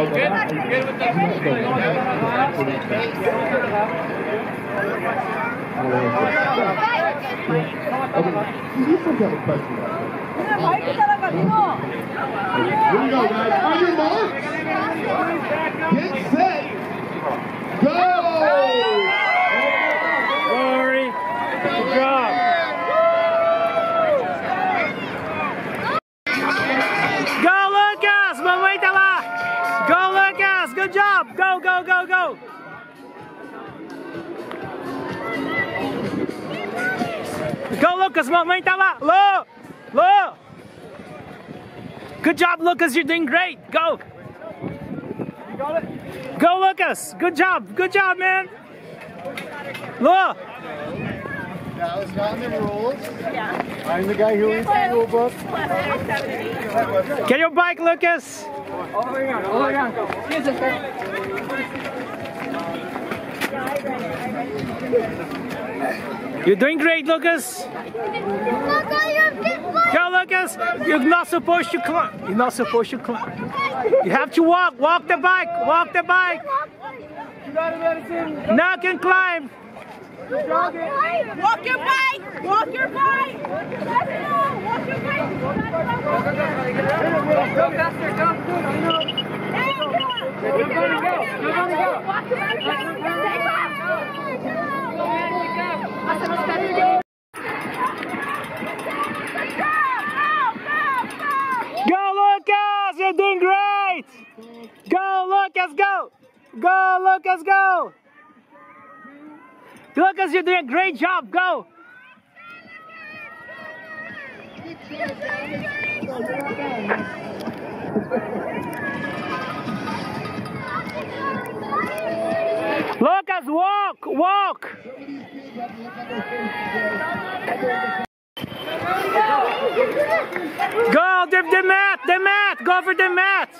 Good. Good the. Here you go, guys. On your mark. Lucas, good job. Go, go, go, go. Go Lucas, mamaitala. Lo, lo. Good job, Lucas. You're doing great. Go. Go, Lucas. Good job. Good job, man. Look. That was not in the rules. I'm the guy who reads the rule book. Get your bike, Lucas. You're doing great, Lucas. Go, Lucas. You're not supposed to climb. You're not supposed to climb. You have to walk. Walk the bike. Walk the bike. Now can climb. Walk your bike! Walk your bike! Walk your bike! Walk your bike! Go faster, go. Hey, come on! Go, go, go! Go, go, Walk your bike! Take off! Go, Lucas. You're doing great. Go, Lucas. Go. Go, Lucas. Go. Lucas, you're doing a great job. Go. Lucas, walk, walk. Go, the, the mat, the mat, go for the mat.